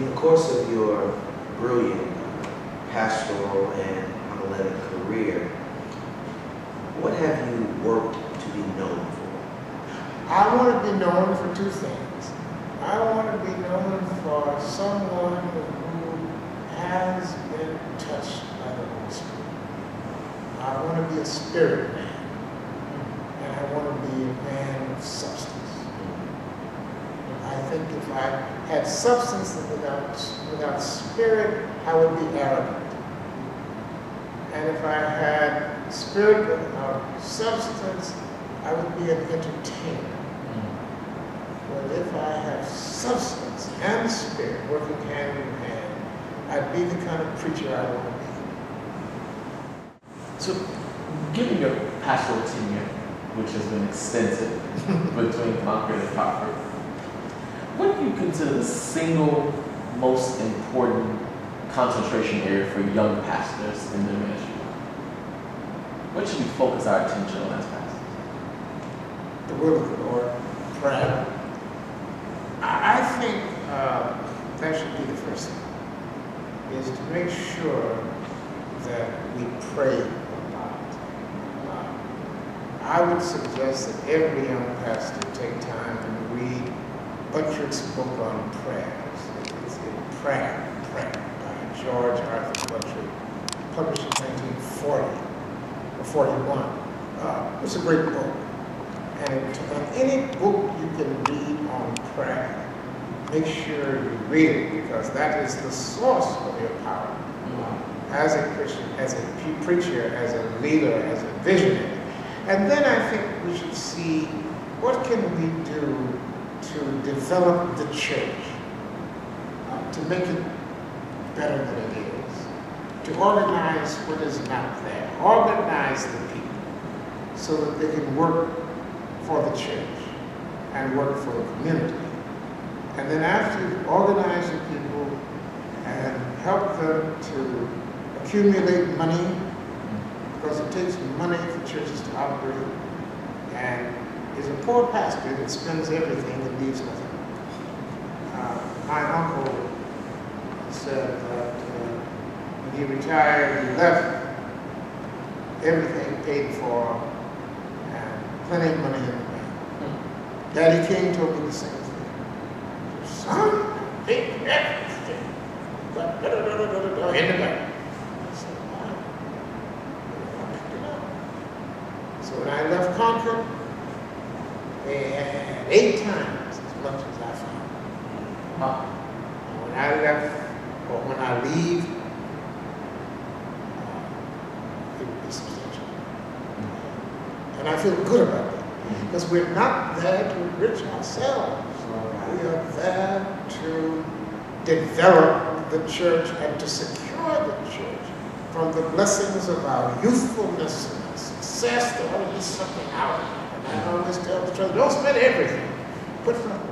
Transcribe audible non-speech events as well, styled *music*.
in the course of your brilliant pastoral and homiletic career, what have you worked to be known for? I want to be known for two things. I want to be known for someone who has been touched by the Holy Spirit. I want to be a spirit man, and I want to be a man of substance. I think if I had substance without, without spirit, I would be arrogant. And if I had spirit without substance, I would be an entertainer. But if I have substance and spirit working hand in hand, I'd be the kind of preacher I want to be. So, given your pastoral tenure, which has been extensive *laughs* between Concord and Hartford, what do you consider the single most important concentration area for young pastors in their ministry? What should we focus our attention on as pastors? The word of the Lord, prayer. I I think uh, that should be the first thing, is to make sure that we pray a lot. Uh, I would suggest that every young pastor take time and read Buttrick's book on prayers. It's in Prayer, Prayer, by George Arthur Buttrick, published in 1940 or 41. Uh, it's a great book. And, any book you can read on prayer, make sure you read it because that is the source of your power as a Christian, as a preacher, as a leader, as a visionary. And then I think we should see what can we do develop the church, uh, to make it better than it is, to organize what is not there, organize the people so that they can work for the church and work for the community. And then after you organize the people and help them to accumulate money, because it takes money for churches to operate, and is a poor pastor that spends everything and leaves nothing. Uh, my uncle said that uh, when he retired, he left everything paid for and plenty of money in the bank. Daddy King told me the same thing. Son, take everything. Got da da. So when I left Concord, Uh, eight times as much as I found. And When I left, or when I leave, uh, it would be substantial. Mm-hmm. And I feel good about that, mm-hmm. because we're not there to enrich ourselves. We are there to develop the church and to secure the church from the blessings of our youthfulness and our success. There ought to be something out. And I always tell the church, don't spend everything. Put some